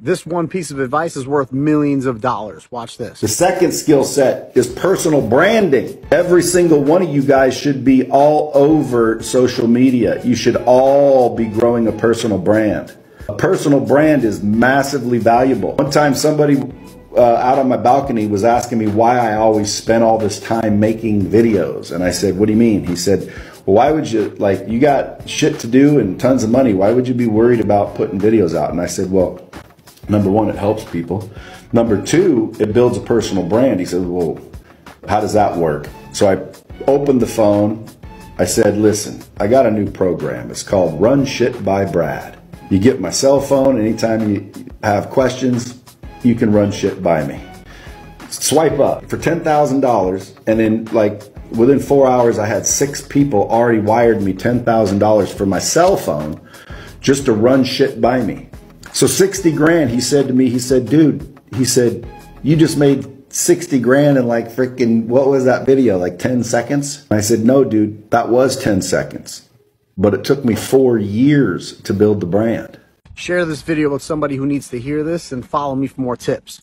This one piece of advice is worth millions of dollars. Watch this. The second skill set is personal branding. Every single one of you guys should be all over social media. You should all be growing a personal brand. A personal brand is massively valuable. One time somebody uh, out on my balcony was asking me why I always spent all this time making videos. And I said, what do you mean? He said, well, why would you, like, you got shit to do and tons of money. Why would you be worried about putting videos out? And I said, well, Number one, it helps people. Number two, it builds a personal brand. He says, Well, how does that work? So I opened the phone. I said, Listen, I got a new program. It's called Run Shit by Brad. You get my cell phone. Anytime you have questions, you can run shit by me. Swipe up for $10,000. And then, like, within four hours, I had six people already wired me $10,000 for my cell phone just to run shit by me. So 60 grand, he said to me, he said, dude, he said, you just made 60 grand in like freaking, what was that video? Like 10 seconds? And I said, no, dude, that was 10 seconds. But it took me four years to build the brand. Share this video with somebody who needs to hear this and follow me for more tips.